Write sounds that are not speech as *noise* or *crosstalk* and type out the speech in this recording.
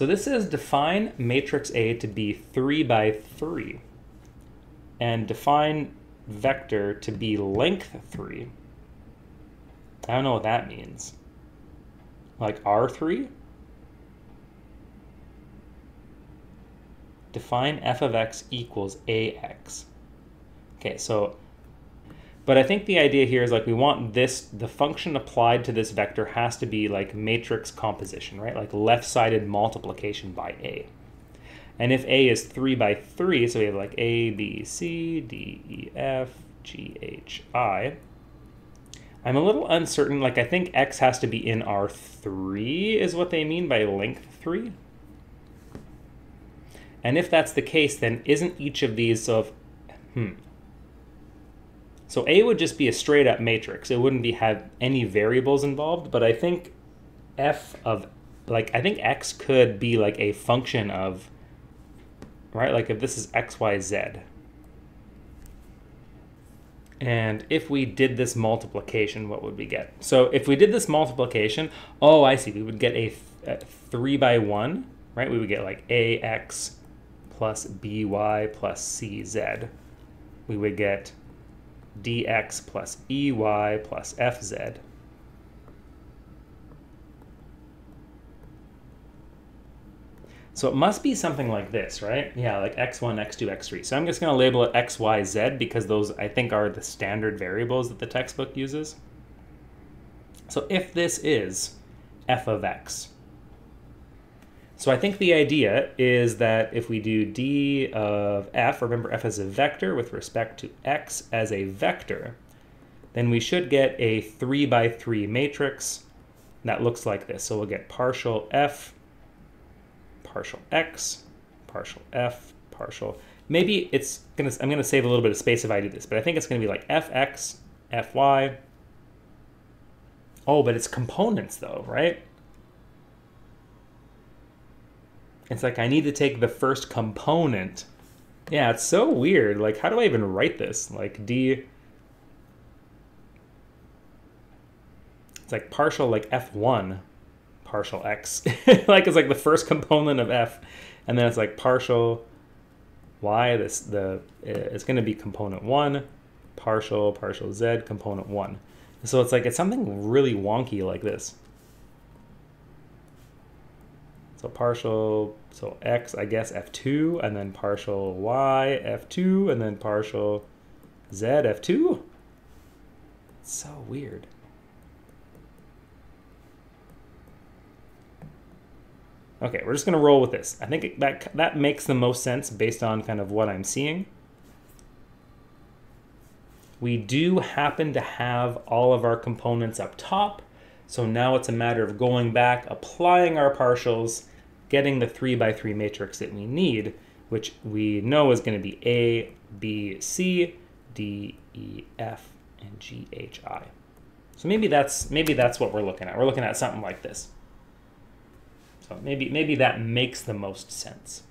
So this says define matrix A to be 3 by 3 and define vector to be length 3. I don't know what that means. Like R3? Define f of x equals ax. Okay, so, but I think the idea here is like we want this, the function applied to this vector has to be like matrix composition, right? Like left-sided multiplication by a. And if a is 3 by 3, so we have like a, b, c, d, e, f, g, h, i, I'm a little uncertain. Like, I think x has to be in R3 is what they mean by length 3. And if that's the case, then isn't each of these of, hmm. So A would just be a straight up matrix. It wouldn't be have any variables involved, but I think f of, like, I think x could be like a function of, right? Like if this is x, y, z, and if we did this multiplication, what would we get? So if we did this multiplication, oh, I see, we would get a, th a 3 by 1, right? We would get like ax plus by plus cz. We would get dx plus ey plus fz. So it must be something like this, right? Yeah, like x1, x2, x3. So I'm just going to label it x, y, z because those, I think, are the standard variables that the textbook uses. So if this is f of x, so I think the idea is that if we do d of f, remember f as a vector with respect to x as a vector, then we should get a 3 by 3 matrix that looks like this. So we'll get partial f partial x, partial f, partial. Maybe it's gonna. I'm gonna save a little bit of space if I do this, but I think it's gonna be like fx, fy. Oh, but it's components though, right? It's like I need to take the first component. Yeah, it's so weird. Like, how do I even write this? Like d. It's like partial like f1 partial x. *laughs* like it's like the first component of f, and then it's like partial y. This the it's going to be component one, partial partial z component one. So it's like it's something really wonky like this. So partial, so x, I guess f2, and then partial y, f2, and then partial z, f2. It's so weird. Okay, we're just going to roll with this. I think that, that makes the most sense based on kind of what I'm seeing. We do happen to have all of our components up top. So now it's a matter of going back, applying our partials, getting the 3 by 3 matrix that we need, which we know is going to be A, B, C, D, E, F, and G, H, I. So maybe that's maybe that's what we're looking at. We're looking at something like this. So maybe maybe that makes the most sense.